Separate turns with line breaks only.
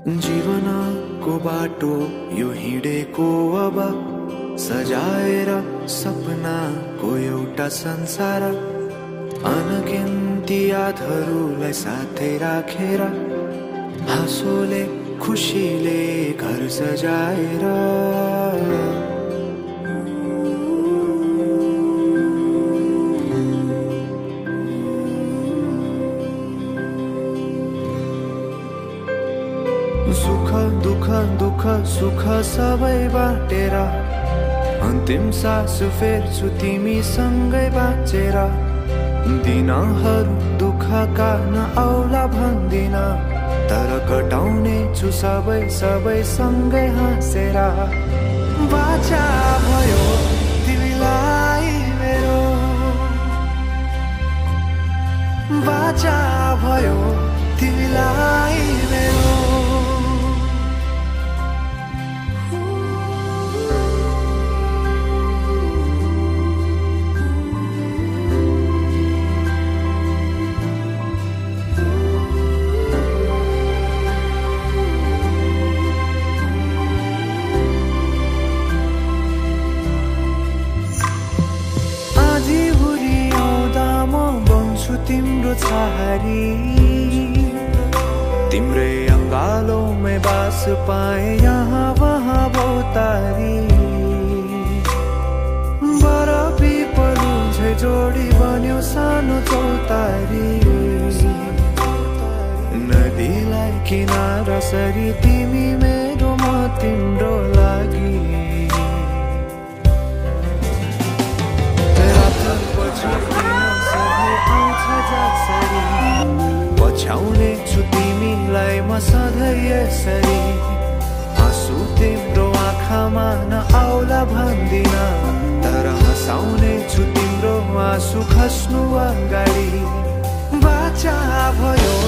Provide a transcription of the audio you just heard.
जीवनको बाटो यो हिँडेको अब सजाएर सपनाको एउटा संसार। अनगिन्ती यादहरूलाई साथै राखेर हाँसोले खुसीले घर सजाएर। सुख दुःख दुःख सुख सबै बाटेर। अन्तिम सास फेर्छु तिमीसँगै बाँचेर। दिनहरू दुःखका नआउला भन्दिन। तर कटाउने छु सबै सबै सँगै हाँसेर। बाचा भयो तिमीलाई मेरो। बाचा भयो तिम्रो छहारी तिम्रै अङ्गालोमै बास पाए यहाँ वहाँ बहुतारी बर पिपलु झै जोडी बन्यो सानो चौतारी। नदीलाई किनारा सरी तिमी म पछ्याउने छु तिमीलाई म सधैँ यसरी। आँसु तिम्रो आँखामा नआउला भन्दिन। तर हँसाउने छु तिम्रो आँसु खस्नु अगाडि। बाचा भयो